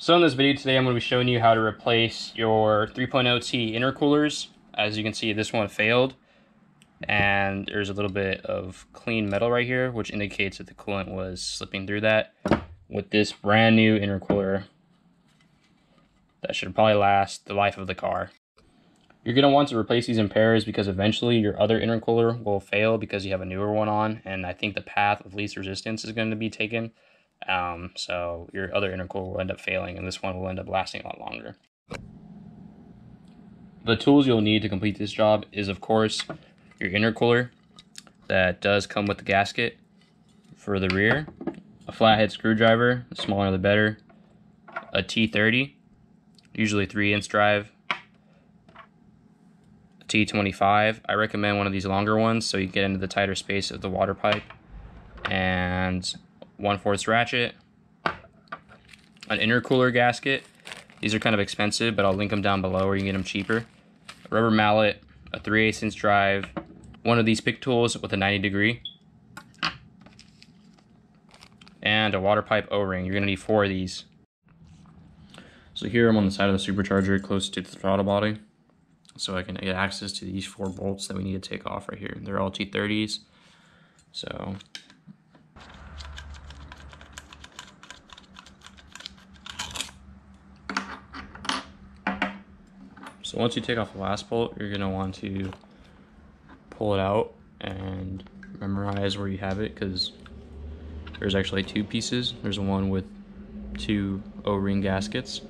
So in this video today, I'm going to be showing you how to replace your 3.0T intercoolers. As you can see, this one failed, and there's a little bit of clean metal right here, which indicates that the coolant was slipping through that. With this brand new intercooler, that should probably last the life of the car. You're going to want to replace these in pairs because eventually your other intercooler will fail because you have a newer one on, and I think the path of least resistance is going to be taken. Um, so your other intercooler will end up failing and this one will end up lasting a lot longer. The tools you'll need to complete this job is of course your intercooler that does come with the gasket for the rear, a flathead screwdriver, the smaller the better, a T30, usually 3 inch drive, a T25. I recommend one of these longer ones so you get into the tighter space of the water pipe, and 1 4 ratchet, an intercooler gasket. These are kind of expensive, but I'll link them down below where you can get them cheaper. A rubber mallet, a 3 8 inch drive, one of these pick tools with a 90 degree, and a water pipe O-ring. You're gonna need four of these. So here I'm on the side of the supercharger close to the throttle body. So I can get access to these four bolts that we need to take off right here. They're all T30s. So Once you take off the last bolt, you're gonna want to pull it out and memorize where you have it because there's actually two pieces. There's one with two O-ring gaskets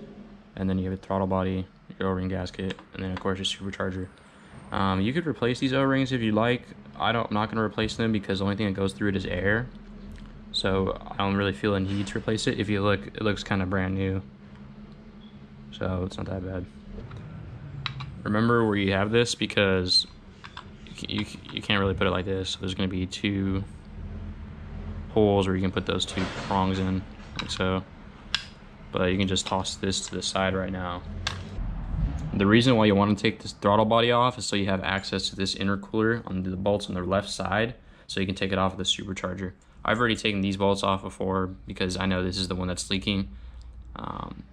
and then you have a throttle body, your O-ring gasket, and then of course your supercharger. Um, you could replace these O-rings if you like. I don't, I'm not gonna replace them because the only thing that goes through it is air. So I don't really feel a need to replace it. If you look, it looks kind of brand new. So it's not that bad remember where you have this because you, you can't really put it like this. So there's going to be two holes where you can put those two prongs in, like so. But you can just toss this to the side right now. The reason why you want to take this throttle body off is so you have access to this intercooler on the bolts on the left side, so you can take it off of the supercharger. I've already taken these bolts off before because I know this is the one that's leaking. Um,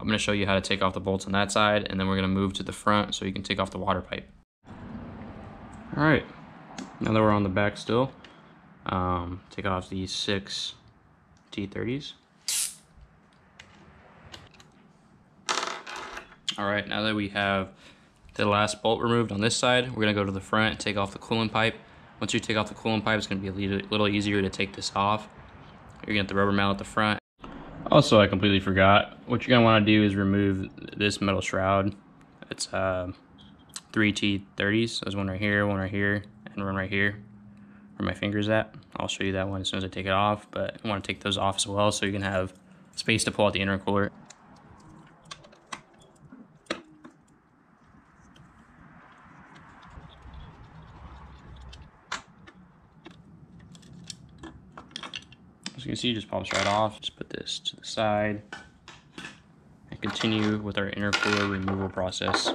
I'm going to show you how to take off the bolts on that side, and then we're going to move to the front so you can take off the water pipe. All right, now that we're on the back still, um, take off these six T30s. All right, now that we have the last bolt removed on this side, we're gonna go to the front, take off the coolant pipe. Once you take off the coolant pipe, it's gonna be a little easier to take this off. You're gonna get the rubber mallet at the front also, I completely forgot. What you're going to want to do is remove this metal shroud. It's uh, three T30s. There's one right here, one right here, and one right here where my finger's at. I'll show you that one as soon as I take it off, but I want to take those off as well so you can have space to pull out the intercooler. As you can see, just pops right off. Just put this to the side and continue with our intercooler removal process.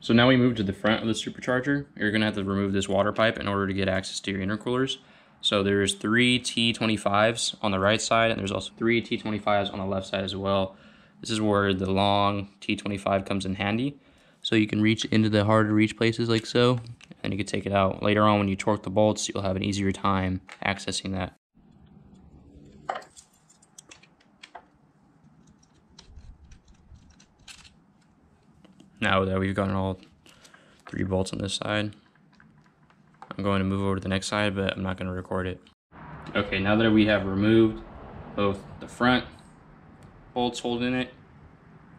So now we move to the front of the supercharger. You're gonna have to remove this water pipe in order to get access to your intercoolers. So there's three T25s on the right side and there's also three T25s on the left side as well. This is where the long T25 comes in handy. So you can reach into the hard to reach places like so and you can take it out. Later on when you torque the bolts, you'll have an easier time accessing that. Now that we've gotten all three bolts on this side, I'm going to move over to the next side, but I'm not going to record it. Okay, now that we have removed both the front bolts holding it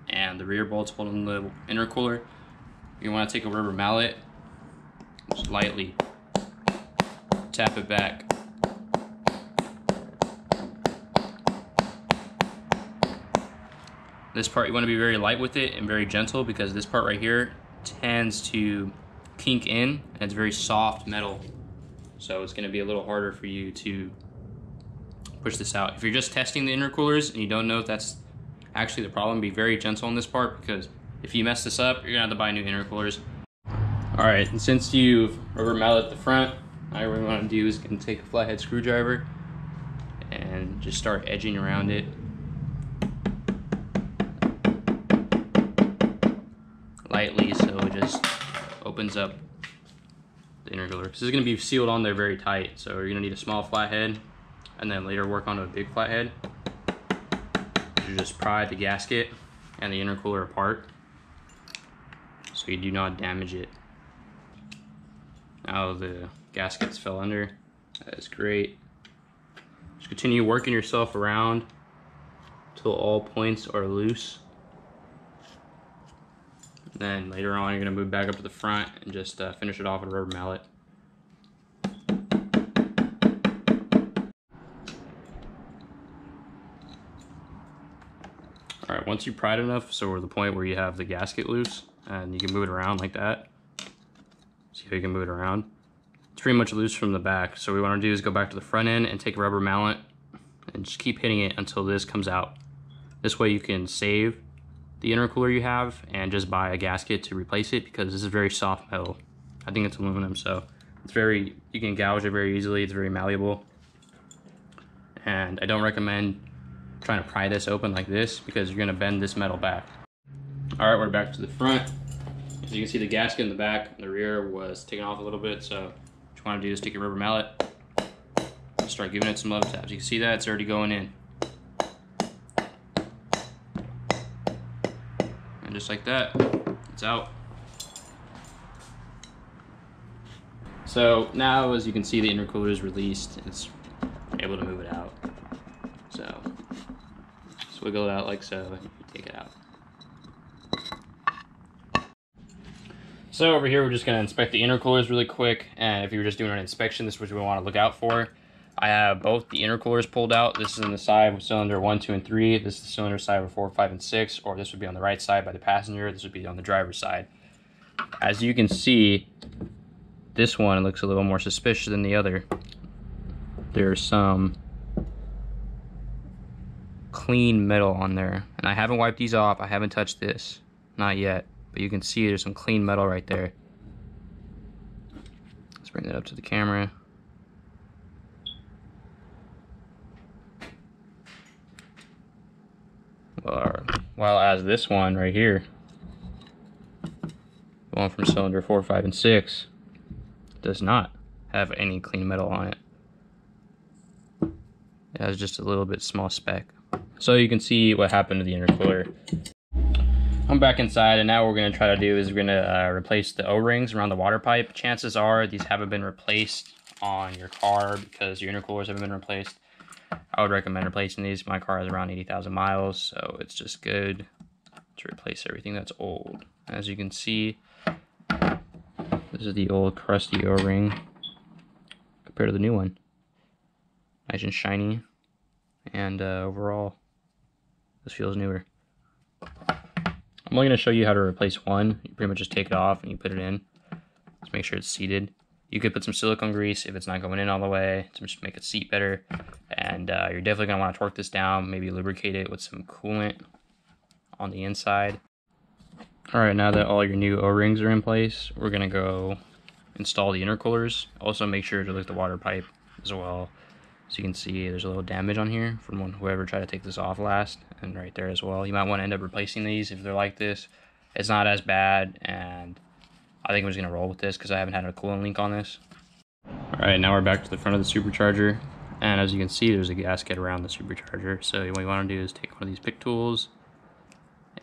and the rear bolts holding the intercooler, you want to take a rubber mallet just lightly tap it back. This part you want to be very light with it and very gentle because this part right here tends to kink in and it's very soft metal. So it's going to be a little harder for you to push this out. If you're just testing the intercoolers and you don't know if that's actually the problem, be very gentle on this part because if you mess this up, you're going to have to buy new intercoolers. All right, and since you've rubber mallet the front, all we want to do is going to take a flathead screwdriver and just start edging around it. Lightly, so it just opens up the intercooler. This is going to be sealed on there very tight, so you're going to need a small flathead and then later work on a big flathead. You just pry the gasket and the intercooler apart so you do not damage it. Now the gaskets fell under. That's great. Just continue working yourself around till all points are loose. Then later on, you're gonna move back up to the front and just uh, finish it off with a rubber mallet. All right, once you pried enough, so we're the point where you have the gasket loose and you can move it around like that. You can move it around. It's pretty much loose from the back. So what we wanna do is go back to the front end and take a rubber mallet and just keep hitting it until this comes out. This way you can save the intercooler you have and just buy a gasket to replace it because this is very soft metal. I think it's aluminum, so it's very, you can gouge it very easily. It's very malleable. And I don't recommend trying to pry this open like this because you're gonna bend this metal back. All right, we're back to the front. As you can see, the gasket in the back and the rear was taken off a little bit. So what you wanna do is take your rubber mallet, start giving it some love taps. You can see that it's already going in. And just like that, it's out. So now, as you can see, the intercooler is released. It's able to move it out. So wiggle it out like so, and you take it out. So over here, we're just gonna inspect the intercoolers really quick. And if you were just doing an inspection, this is what you wanna look out for. I have both the intercoolers pulled out. This is on the side with cylinder one, two, and three. This is the cylinder side with four, five, and six, or this would be on the right side by the passenger. This would be on the driver's side. As you can see, this one looks a little more suspicious than the other. There's some clean metal on there. And I haven't wiped these off. I haven't touched this. Not yet. But you can see there's some clean metal right there. Let's bring that up to the camera. While as this one right here, one from cylinder 4, 5, and 6, does not have any clean metal on it. It has just a little bit small speck. So you can see what happened to the intercooler. I'm back inside and now what we're going to try to do is we're going to uh, replace the O-rings around the water pipe. Chances are these haven't been replaced on your car because your intercoolers haven't been replaced. I would recommend replacing these. My car has around 80,000 miles, so it's just good to replace everything that's old. As you can see, this is the old crusty O-ring compared to the new one. Nice and shiny, and uh, overall this feels newer. I'm only going to show you how to replace one. You pretty much just take it off and you put it in. Just make sure it's seated. You could put some silicone grease if it's not going in all the way to just make it seat better. And uh, you're definitely going to want to torque this down, maybe lubricate it with some coolant on the inside. Alright, now that all your new O-rings are in place, we're going to go install the intercoolers. Also make sure to lift the water pipe as well. So you can see there's a little damage on here from when whoever tried to take this off last and right there as well. You might want to end up replacing these if they're like this. It's not as bad and I think I'm just going to roll with this because I haven't had a coolant leak on this. Alright, now we're back to the front of the supercharger and as you can see there's a gasket around the supercharger. So what you want to do is take one of these pick tools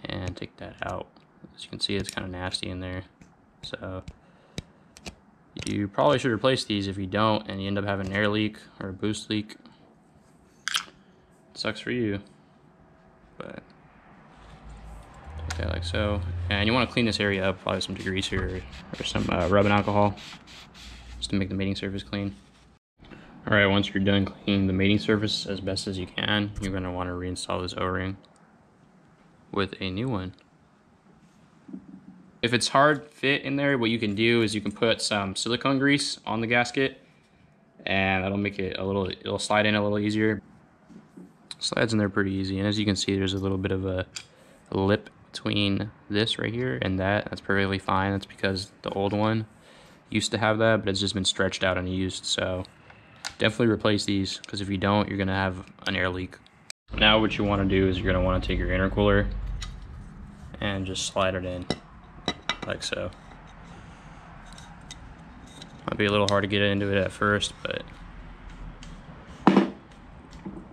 and take that out. As you can see it's kind of nasty in there. So you probably should replace these if you don't and you end up having an air leak or a boost leak. It sucks for you, but okay, like so. And you want to clean this area up, probably some degreaser or, or some uh, rubbing alcohol, just to make the mating surface clean. All right, once you're done cleaning the mating surface as best as you can, you're going to want to reinstall this O-ring with a new one. If it's hard fit in there, what you can do is you can put some silicone grease on the gasket and that'll make it a little, it'll slide in a little easier. Slides in there pretty easy. And as you can see, there's a little bit of a, lip between this right here and that. That's perfectly fine. That's because the old one used to have that, but it's just been stretched out and used. So definitely replace these because if you don't, you're gonna have an air leak. Now what you wanna do is you're gonna wanna take your intercooler and just slide it in like so. Might be a little hard to get into it at first, but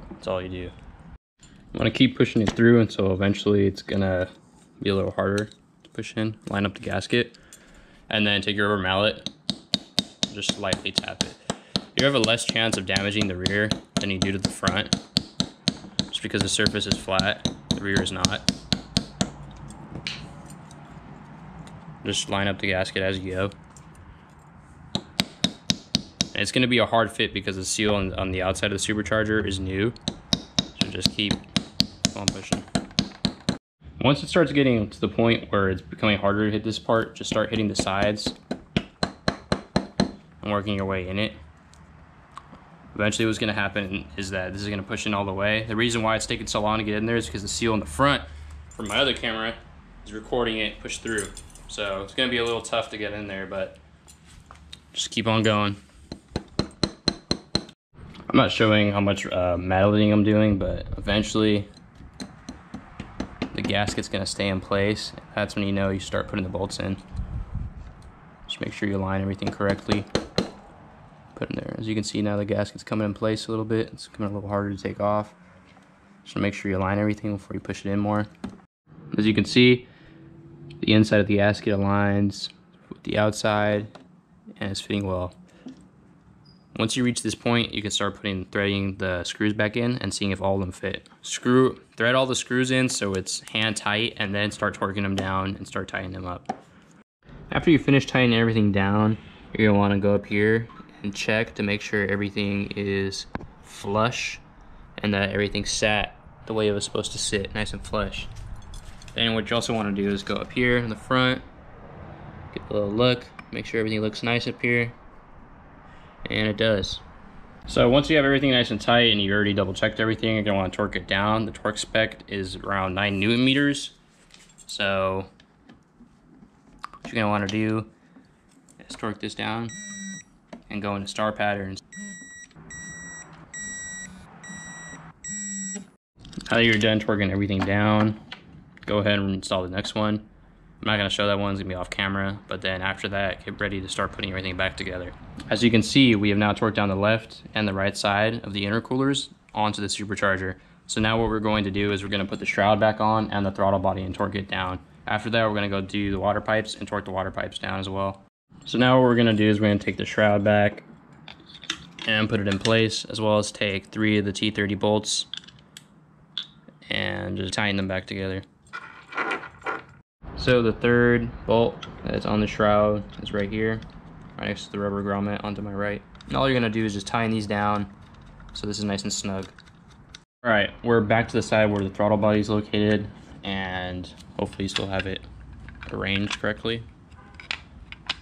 that's all you do. Want to keep pushing it through until eventually it's gonna be a little harder to push in. Line up the gasket, and then take your rubber mallet, just lightly tap it. You have a less chance of damaging the rear than you do to the front, just because the surface is flat, the rear is not. Just line up the gasket as you go. And it's going to be a hard fit because the seal on, on the outside of the supercharger is new. So just keep on pushing. Once it starts getting to the point where it's becoming harder to hit this part, just start hitting the sides and working your way in it. Eventually what's going to happen is that this is going to push in all the way. The reason why it's taking so long to get in there is because the seal in the front from my other camera is recording it push through. So it's going to be a little tough to get in there, but just keep on going. I'm not showing how much uh, I'm doing, but eventually the gasket's gonna stay in place. That's when you know you start putting the bolts in. Just make sure you align everything correctly. Put in there. As you can see now the gasket's coming in place a little bit. It's coming a little harder to take off. Just make sure you align everything before you push it in more. As you can see, the inside of the gasket aligns with the outside and it's fitting well. Once you reach this point, you can start putting threading the screws back in and seeing if all of them fit. Screw, thread all the screws in so it's hand tight and then start torquing them down and start tightening them up. After you finish tightening everything down, you're gonna wanna go up here and check to make sure everything is flush and that everything's sat the way it was supposed to sit, nice and flush. Then what you also wanna do is go up here in the front, get a little look, make sure everything looks nice up here, and it does. So once you have everything nice and tight and you already double checked everything, you're gonna wanna torque it down. The torque spec is around nine Newton meters. So what you're gonna wanna do is torque this down and go into star patterns. Now you're done torquing everything down, go ahead and install the next one. I'm not going to show that one, it's going to be off camera, but then after that, get ready to start putting everything back together. As you can see, we have now torqued down the left and the right side of the intercoolers onto the supercharger. So now what we're going to do is we're going to put the shroud back on and the throttle body and torque it down. After that, we're going to go do the water pipes and torque the water pipes down as well. So now what we're going to do is we're going to take the shroud back and put it in place, as well as take three of the T30 bolts and just tighten them back together. So the third bolt that's on the shroud is right here, right next to the rubber grommet onto my right. And all you're gonna do is just tighten these down so this is nice and snug. All right, we're back to the side where the throttle body is located and hopefully you still have it arranged correctly.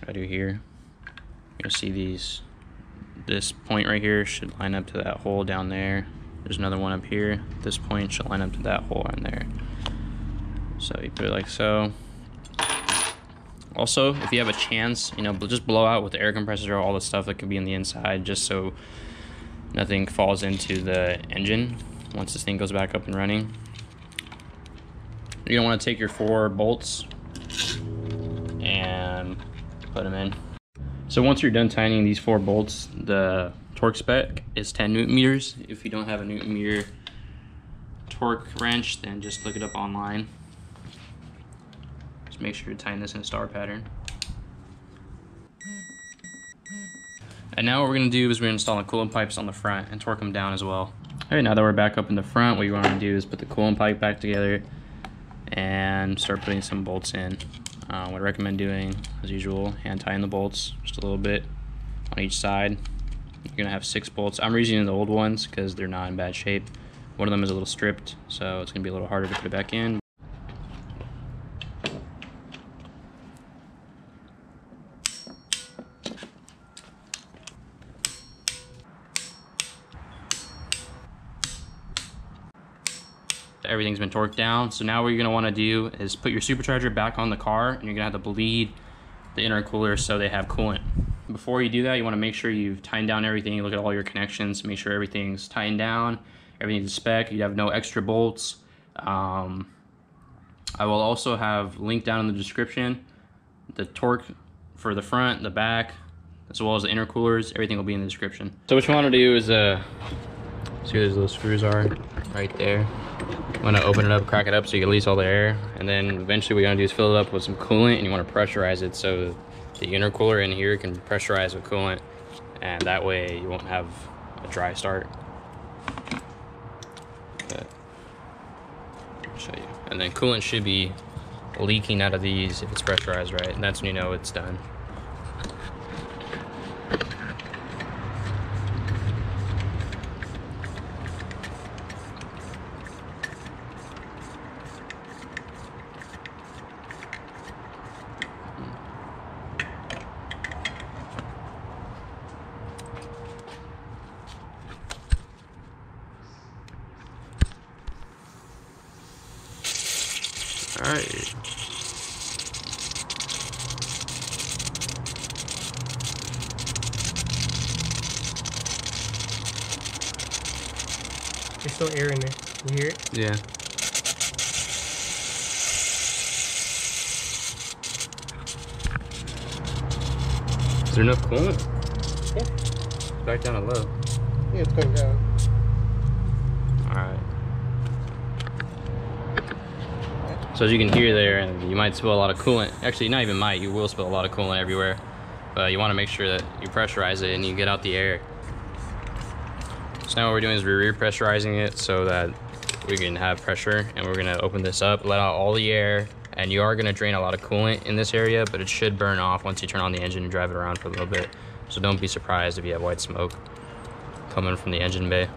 I do here. You'll see these, this point right here should line up to that hole down there. There's another one up here. This point should line up to that hole in there. So you put it like so. Also, if you have a chance, you know, just blow out with the air compressor all the stuff that could be in the inside just so nothing falls into the engine once this thing goes back up and running. You're gonna wanna take your four bolts and put them in. So once you're done tightening these four bolts, the torque spec is 10 newton meters. If you don't have a newton meter torque wrench, then just look it up online. Just make sure to tighten this in a star pattern. And now what we're gonna do is we're gonna install the coolant pipes on the front and torque them down as well. All right, now that we're back up in the front, what you wanna do is put the coolant pipe back together and start putting some bolts in. Uh, what I recommend doing, as usual, hand tying the bolts just a little bit on each side. You're gonna have six bolts. I'm reusing the old ones because they're not in bad shape. One of them is a little stripped, so it's gonna be a little harder to put it back in. Everything's been torqued down. So now what you're gonna wanna do is put your supercharger back on the car and you're gonna have to bleed the intercooler so they have coolant. Before you do that, you wanna make sure you've tightened down everything, look at all your connections, make sure everything's tightened down, everything's spec, you have no extra bolts. Um, I will also have linked down in the description the torque for the front, the back, as well as the intercoolers. Everything will be in the description. So what you want to do is uh, see where those little screws are right there. I'm gonna open it up, crack it up so you release all the air, and then eventually what you're gonna do is fill it up with some coolant, and you want to pressurize it so the intercooler in here can pressurize with coolant, and that way you won't have a dry start. But, show you. And then coolant should be leaking out of these if it's pressurized right, and that's when you know it's done. All right. There's still air in there. You hear it? Yeah. Is there enough coolant? Yeah. Back down to low. Yeah, it's going down. Alright. So as you can hear there, and you might spill a lot of coolant. Actually, not even might, you will spill a lot of coolant everywhere. But you want to make sure that you pressurize it and you get out the air. So now what we're doing is we're repressurizing it so that we can have pressure and we're to open this up, let out all the air, and you are to drain a lot of coolant in this area, but it should burn off once you turn on the engine and drive it around for a little bit. So don't be surprised if you have white smoke coming from the engine bay.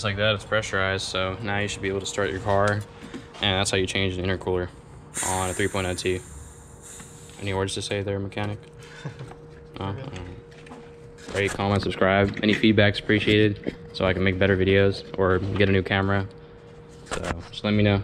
Just like that, it's pressurized. So now you should be able to start your car. And that's how you change the intercooler on a 3.0T. Any words to say there, mechanic? No? Rate, comment, subscribe. Any feedback's appreciated so I can make better videos or get a new camera. So just let me know.